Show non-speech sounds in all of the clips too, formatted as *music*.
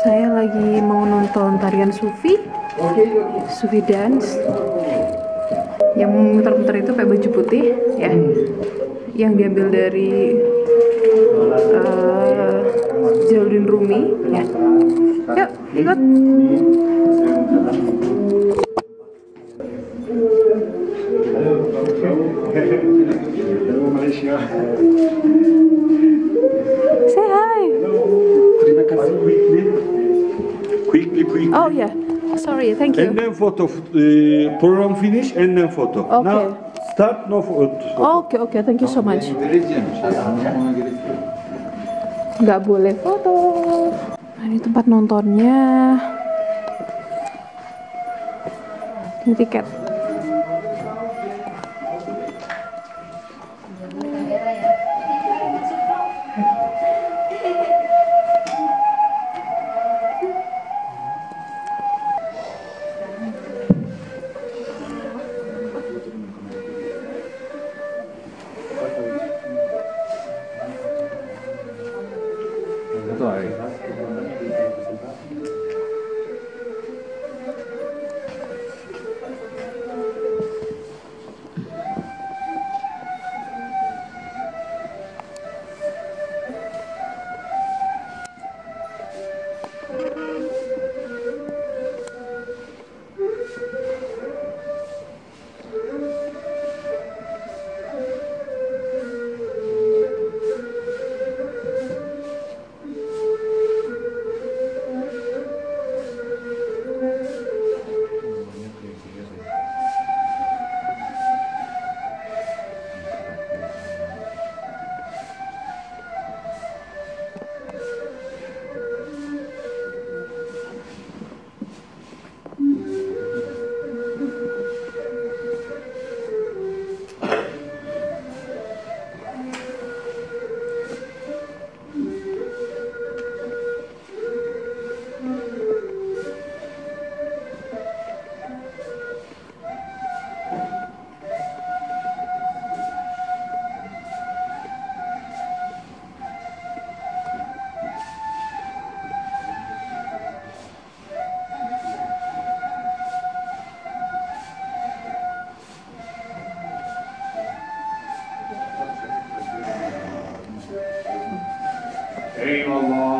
Saya lagi mau nonton tarian Sufi, Sufi dance. Yang muter-muter itu pakai baju putih, ya. Yang diambil dari uh, Jalaluddin Rumi, ya. Yuk, ikut. Malaysia. Oh yeah. Sorry, thank And you. then photo. Uh, program finish and then photo. Okay. Now start no photo. Oke oke, thank you so much. Nggak boleh foto. Nah, ini tempat nontonnya. Ini tiket. 对。came along.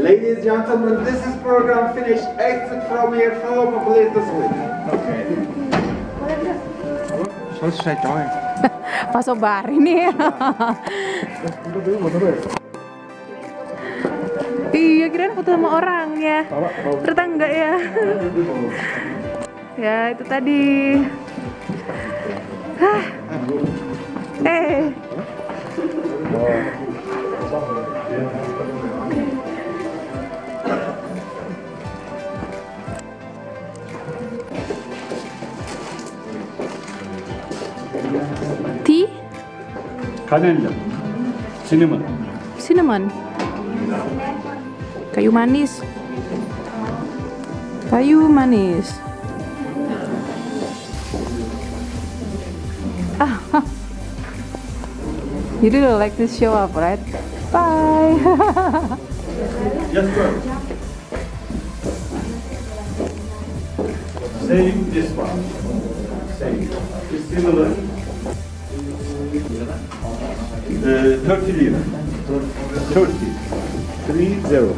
Ladies and gentlemen, this is program finished. Exit from here, follow mobilitas with. Selesai coy. Pak Sobar ini. iya, kirain foto sama orang ya. Ternyata enggak ya. ya, itu tadi. Hah. Eh. Kanella. Cinnamon. cinnamon kayu manis kayu manis ah *laughs* you didn't like this show up right bye *laughs* Yes, sir. Same this one. Same. It's similar. Uh, 30 lira. 30. 3 0.